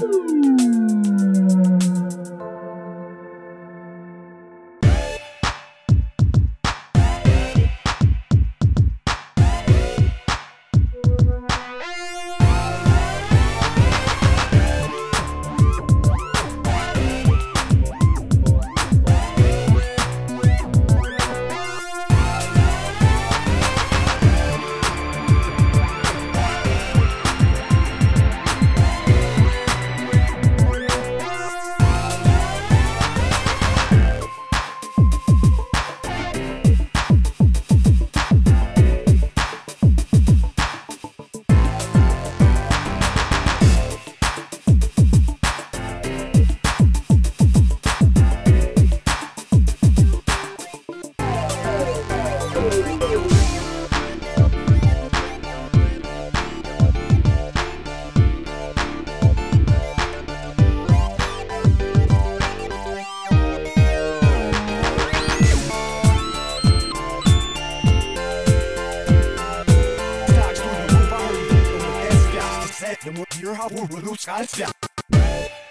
Música Hey, the more your hot we will lose Scott's down.